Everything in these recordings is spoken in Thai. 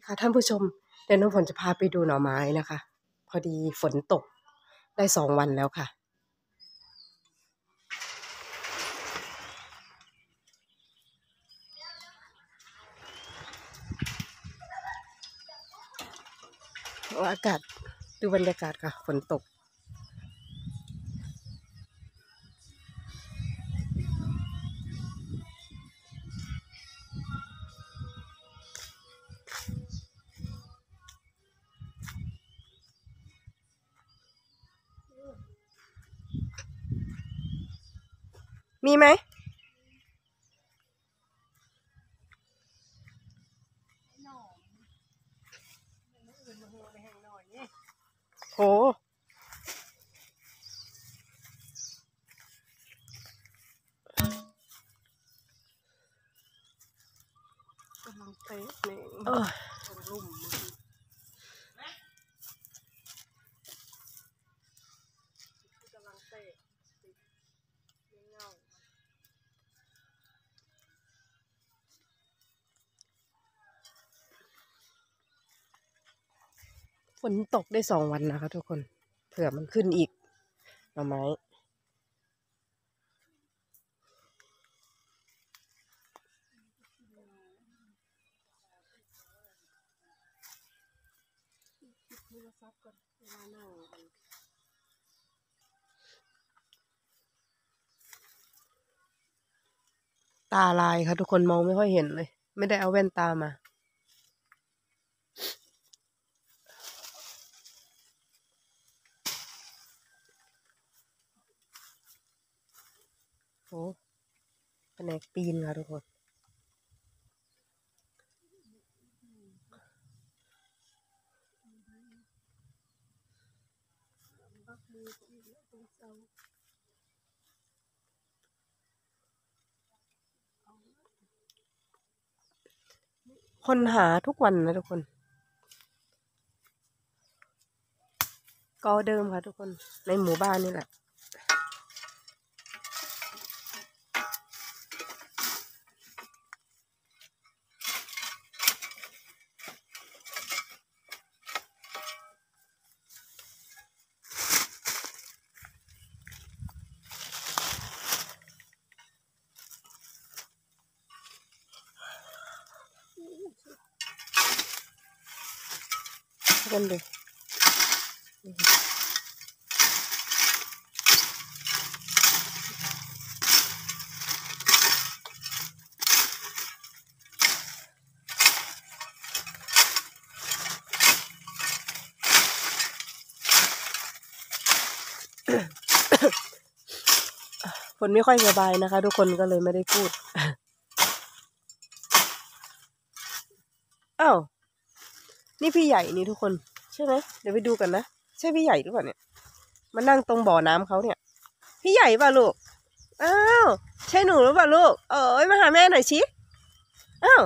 ีค่ะท่านผู้ชมเดี๋ยวน้องฝนจะพาไปดูหน่อไม้นะคะ พอดีฝนตกได้สองวันแล้วค่ะ อากาศดูบรรยากาศค่ะฝนตก มีไหม ฝนตกได้สองวันนะคะทุกคน เผื่อมันขึ้นอีกหน่อไม้โทรศัพท์ก่อนเวลานั่งมันตาลายค่ะทุกคนมองไม่ค่อยเห็นเลย ไม่ได้เอาแว่นตามา โอ้ แผนกปีนค่ะทุกคน คนหาทุกวันนะทุกคน ก็เดิมค่ะทุกคนในหมู่บ้านนี่แหละ กันดูฝนไม่ค่อยสบายนะคะ ทุกคนก็เลยไม่ได้พูด อ้าว นี่พี่ใหญ่นี่ทุกคน ใช่ไหมเดี๋ยวไปดูกันนะ ใช่พี่ใหญ่หรือเปล่าเนี่ยมานั่งตรงบ่อน้ำเขาเนี่ย พี่ใหญ่ป่ะลูกอ้าวใช่หนูหรือเปล่าลูกเอ้ยมาหาแม่หน่อยชิอ้าว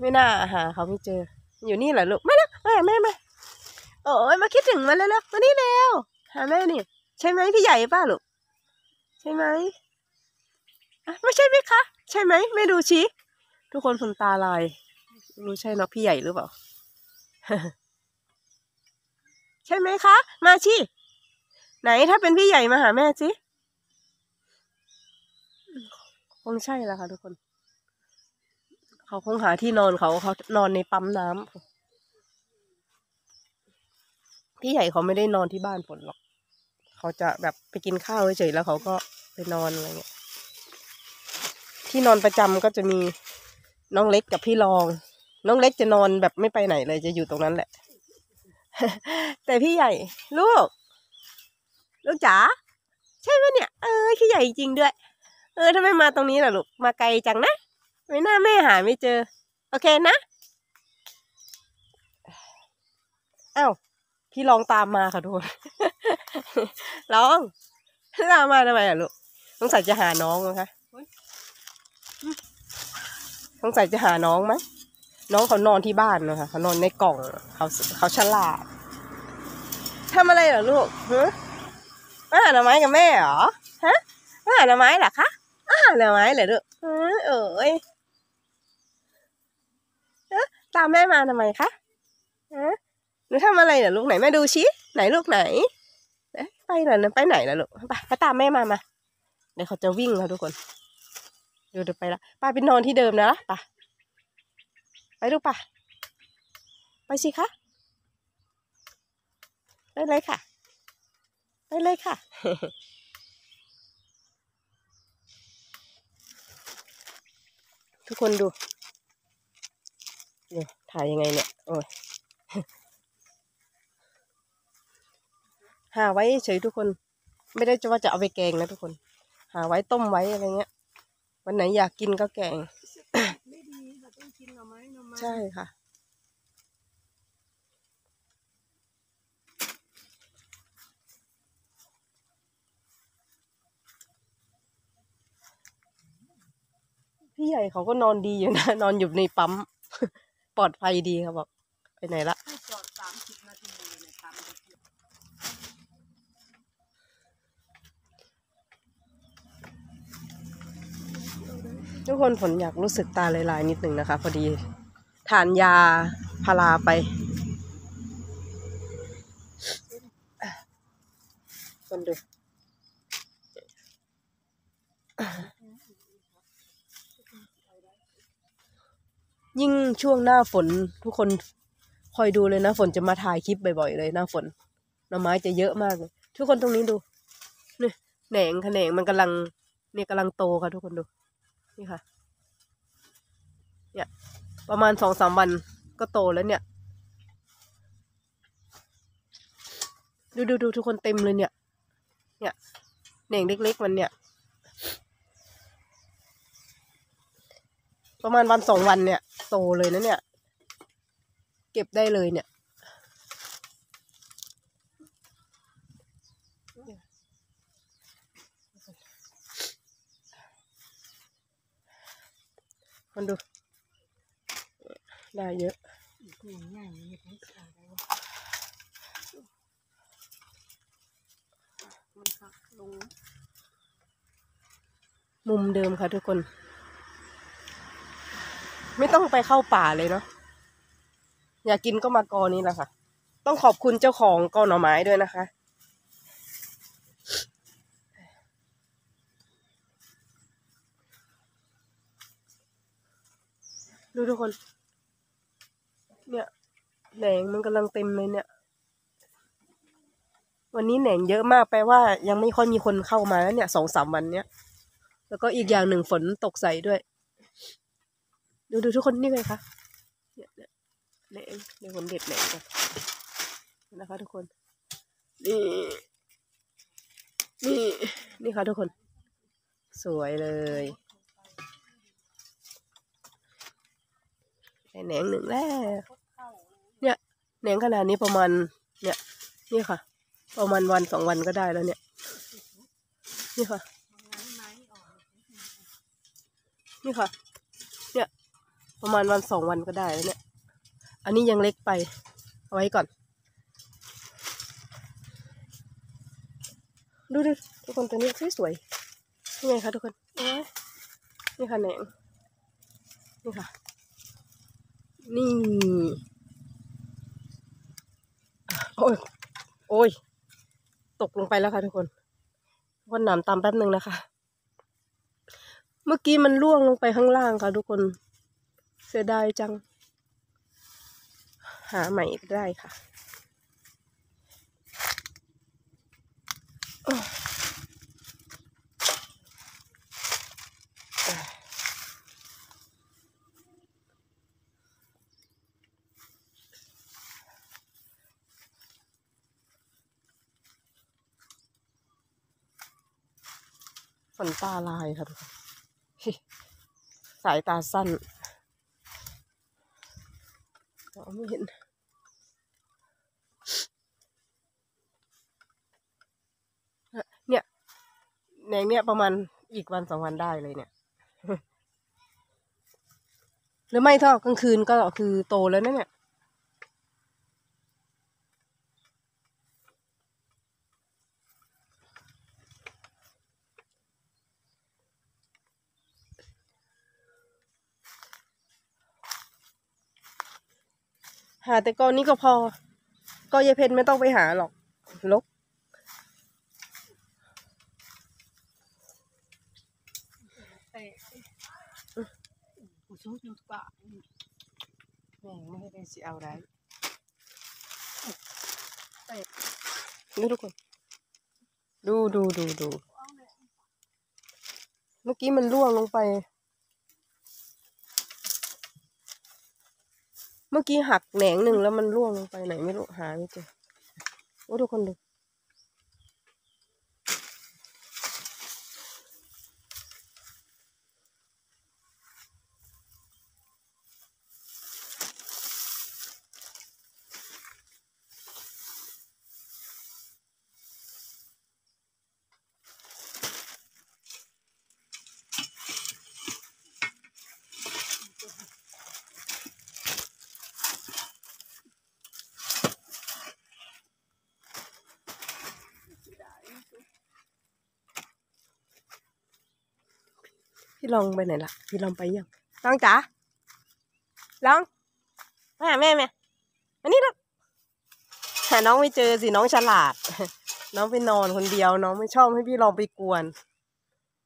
ไม่น่าหาเขาไม่เจอ อยู่นี่แหละลูกมาแล้วมาแม่มาโอ้ยมาคิดถึงมาแล้วแล้วมานี่เร็วหาแม่นี่ใช่ไหมพี่ใหญ่ป่ะลูกใช่ไหมอะไม่ใช่ไหมคะ ใช่ไหมไม่ดูชี้ทุกคนคนตาลาย รู้ใช่เนาะพี่ใหญ่หรือเปล่า ใช่ไหมคะ มาชีไหนถ้าเป็นพี่ใหญ่มาหาแม่สิคงใช่แล้วค่ะทุกคน เขาคงหาที่นอนเขาเขานอนในปั๊มน้ำพี่ใหญ่เขาไม่ได้นอนที่บ้านฝนหรอก เขาจะแบบไปกินข้าวเฉยๆแล้วเขาก็ไปนอนอะไรเงี้ยที่นอนประจำก็จะมีน้องเล็กกับพี่รอง น้องเล็กจะนอนแบบไม่ไปไหนเลยจะอยู่ตรงนั้นแหละ แต่พี่ใหญ่ ลูก ลูกจ๋าใช่ไหมเนี่ย เออพี่ใหญ่จริงด้วย เออทำไมมาตรงนี้ล่ะลูก มาไกลจังนะ ไม่น่าแม่หาไม่เจอ โอเคนะอ้าวพี่ลองตามมาค่ะทุกคนลองตามมาทำไมอะลูกสงสัยจะหาน้องนะคะสงสัยจะหาน้องไหม น้องเขานอนที่บ้านนะคะเขานอนในกล่องเขาเขาฉลาดทำอะไรเหรอลูกฮะมาหาหน่อไม้กับแม่เหรอฮะมาหาหน่อไม้เหรอคะมาหาหน่อไม้เหรอลูกเออเอ้ยตามแม่มาทำไมคะฮะหนูทำอะไรเหรอลูกไหนแม่ดูชี้ไหนลูกไหนไปเหรอไปไหนล่ะลูกไปไปตามแม่มามาเดี๋ยวเขาจะวิ่งค่ะทุกคนเดี๋ยวเดี๋ยวไปละป้าไปนอนที่เดิมนะไป ไปลูป่ะ ไปสิคะไปเลยค่ะ ไปเลยค่ะ ทุกคนดูเนี่ยถ่ายยังไงเนี่ย โอ้ยหาไว้เฉยทุกคน ไม่ได้จะว่าจะเอาไปแกงนะทุกคน หาไว้ต้มไว้อะไรเงี้ย วันไหนอยากกินก็แกง ใช่ค่ะ พี่ใหญ่เขาก็นอนดีอยู่นะ นอนอยู่ในปั๊ม ปลอดภัยดีครับบอกไปไหนละจอดสามสิบนาทีในปั๊มทุกคนฝนอยากรู้สึกตาลายๆนิดหนึ่งนะคะ พอดี ทานยาพาราไป คนดูยิ่งช่วงหน้าฝนทุกคนคอยดูเลยนะ ฝนจะมาถ่ายคลิปบ่อยๆเลยหน้าฝนหน่อไม้จะเยอะมากเลยทุกคนตรงนี้ดูนี่แหนงแหนงมันกำลังเนี่ยกำลังโตค่ะทุกคนดู นี่ค่ะ เนี่ย ประมาณสองสามวันก็โตแล้วเนี่ย ดูดูดูทุกคนเต็มเลยเนี่ย เนี่ยแหน่งเล็กๆมันเนี่ย ประมาณวันสองวันเนี่ย โตเลยนะเนี่ย เก็บได้เลยเนี่ยคนดู ได้เยอะมุมเดิมค่ะทุกคน ไม่ต้องไปเข้าป่าเลยเนาะอยากกินก็มากอนี้แหละค่ะ ต้องขอบคุณเจ้าของกอหน่อไม้ด้วยนะคะดูทุกคน เนี่ยแหนงมันกำลังเต็มเลยเนี่ย วันนี้แหนงเยอะมากแปลว่า ยังไม่ค่อยมีคนเข้ามาแล้วเนี่ยสองสามวันเนี้ยแล้วก็อีกอย่างหนึ่งฝนตกใส่ด้วย ดูดูทุกคนนี่ไงคะเนี่ยเนี่ยแหนงเดี๋ยวผมเด็ดแหนงก่อนนะคะ ทุกคนนี่นี่นี่ค่ะทุกคน สวยเลย ได้แหนงหนึ่งแล้ว เนี่ยแหนงขนาดนี้ประมาณ เนี่ย นี่ค่ะ ประมาณวันสองวันก็ได้แล้วเนี่ย นี่ค่ะ นี่ค่ะ เนี่ย ประมาณวันสองวันก็ได้แล้วเนี่ย อันนี้ยังเล็กไป เอาไว้ก่อน ดูดูทุกคนตัวนี้สวยๆนี่ไงคะทุกคนโอ้ยนี่ค่ะแหนงนี่ค่ะ นี่ โอ้ย โอ้ย ตกลงไปแล้วค่ะทุกคนวันหนามตามแป๊บหนึ่งนะคะ เมื่อกี้มันล่วงลงไปข้างล่างค่ะทุกคน เสียดายจัง หาใหม่ได้ค่ะ ฝนตาลายค่ะทุกคนสายตาสั้นมองไม่เห็นเนี่ยแหนเนี่ยประมาณอีกวันสองวันได้เลยเนี่ย หรือไม่ถ้ากลางคืนก็คือโตแล้วนะเนี่ย หาแต่กอนี้ก็พอ ก็ยายเพนไม่ต้องไปหาหรอกลกเตะกูสู้อยู่ปะแม่งไม่ให้ได้สิเอาได้เตะนี่ทุกคน ดูดูดูดู เมื่อกี้มันร่วงลงไป เมื่อกี้หักแหนงหนึ่งแล้วมันร่วงลงไปไหนไม่รู้หาไม่เจอโอ้ทุกคนดู พี่ลองไปไหนล่ะ พี่ลองไปยังลองจ๋าลองมาหาแม่แม่อันนี้ลูกหาน้องไม่เจอสิน้องฉลาด น้องไปนอนคนเดียว น้องไม่ชอบให้พี่ลองไปกวน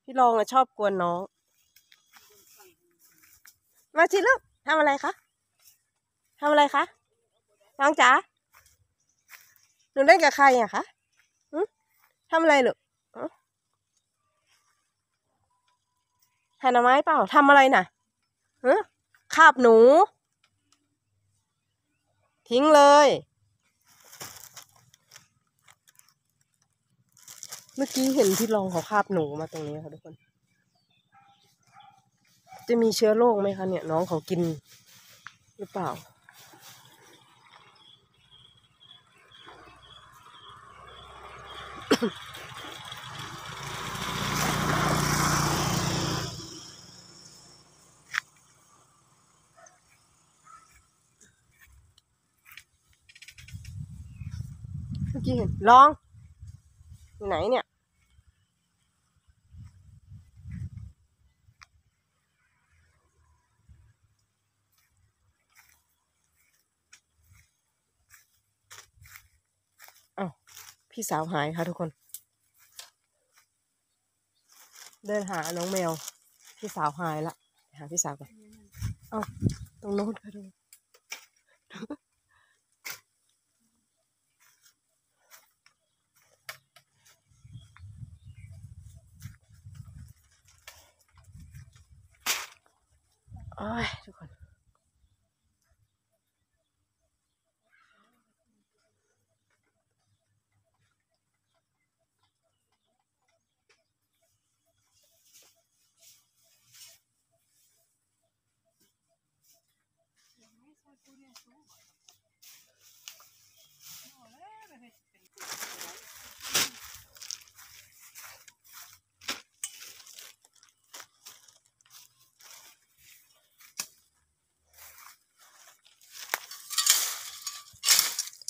พี่ลองอะชอบกวนน้อง มาสิลูกทำอะไรคะทำอะไรคะน้องจ๋าหนูเล่นกับใครอะคะทำอะไรลูก หาหน่อไม้เปล่าทำอะไรน่ะฮะคาบหนู ทิ้งเลย เมื่อกี้เห็นพี่ลองเขาคาบหนูมาตรงนี้ค่ะทุกคน จะมีเชื้อโรคไหมคะเนี่ยน้องเขากินหรือเปล่า เมื่เห็นลองอยู่ไหนเนี่ยอ้าวพี่สาวหายค่ะทุกคน เดินหาน้องแมว พี่สาวหายละ หาพี่สาวก่อนเอ้าตรงโน้นค่ะทุกคน อ้ยทุกคน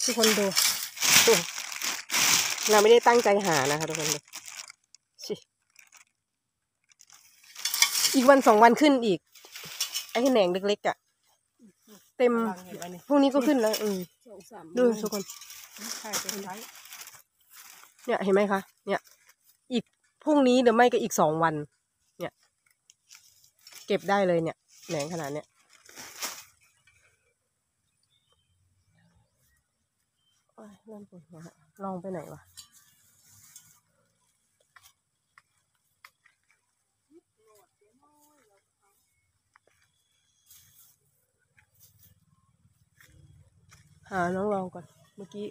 ทุกคนดูดูเราไม่ได้ตั้งใจหานะคะทุกคนดูชิอีกวันสองวันขึ้นอีก ไอ้แหนงเล็กๆอะ่ะ เต็มเห็นไหมนี่พรุ่งนี้ก็ขึ้นแล้วอืมสองสามดูทุกคนใช่เป็นไรเนี่ยเห็นไหมคะ เนี่ย อีกพรุ่งนี้หรือไม่ก็อีกสองวัน เนี่ย เก็บได้เลยเนี่ยแหนงขนาดเนี้ย โอ้ยเริ่มปวดหัวละลองไปไหนวะหาน้องลองก่อน เมื่อกี้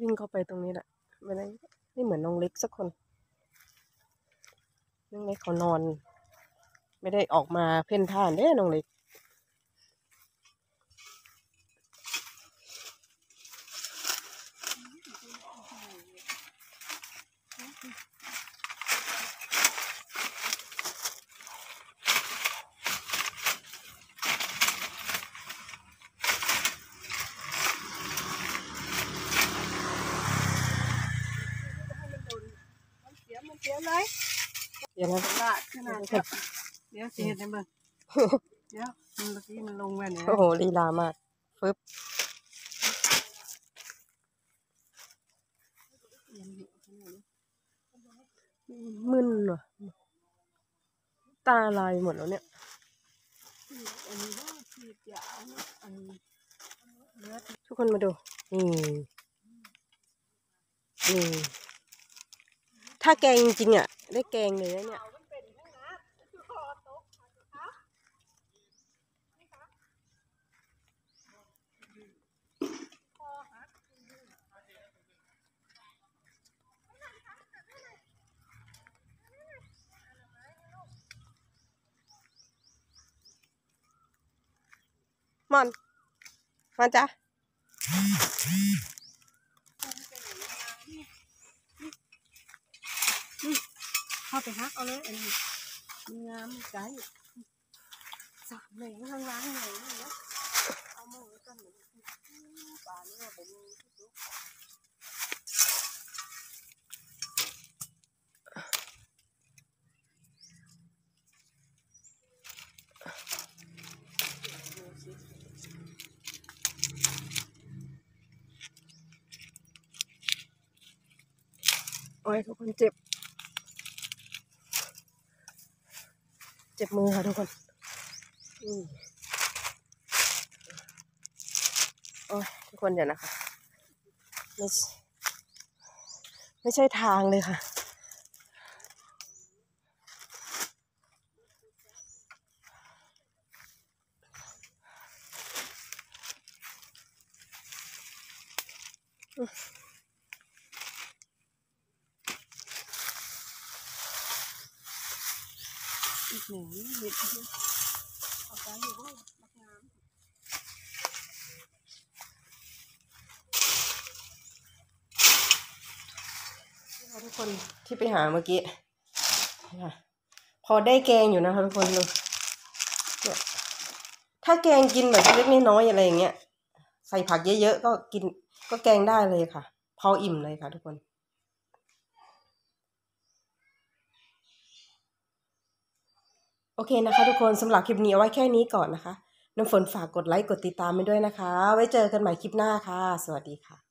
วิ่งเข้าไปตรงนี้แหละไม่ได้ไม่เหมือนน้องเล็กสักคนน้องเล็กเขานอน ไม่ได้ออกมาเพ่นท่านเด้น้องเล็ก เดี๋ยวเลยเดี๋ยแล้วลาดขนาดครับเดี๋ยวเสียได้เบิ่งเดี๋ยวมันเมื่อกี้มันลงไปเนี่ยโอ้โหลีลามากฟึบมึนว่ะตาลายหมดแล้วเนี่ยทุกคนมาดูนี่นี่ ถ้าแกงจริงๆอะ ได้แกงเลยนะเนี่ยมันเป็นแค่นั้นจ้ะ เข้าไปฮักเอาเลยอันนี้งามใจสามเหน่งข้างล่างเหน่งเนี่ยเอามือกันเหมือนป่าเนี่ยเป็นที่สุดโอ้ยทุกคนเจ็บ เจ็บมือค่ะทุกคนอืมโอ้ยทุกคนเดี๋ยวนะคะ ไม่ใช่ไม่ใช่ทางเลยค่ะ อีกหนึ่งนิดเอาไปอยู่ว่าบักงาม ทุ กคนที่ไปหาเมื่อกี้พอได้แกงอยู่นะคะทุกคนดูเนี่ยถ้าแกงกินแบบเล็กน้อยอะไรอย่างเงี้ยใส่ผักเยอะๆก็กินก็แกงได้เลยค่ะ พออิ่มเลยค่ะทุกคนโอเคนะคะ ทุกคนสำหรับคลิปนี้เอาไว้แค่นี้ก่อนนะคะน้ำฝนฝากกดไลค์กดติดตามไปด้วยนะคะ ไว้เจอกันใหม่คลิปหน้าค่ะ สวัสดีค่ะ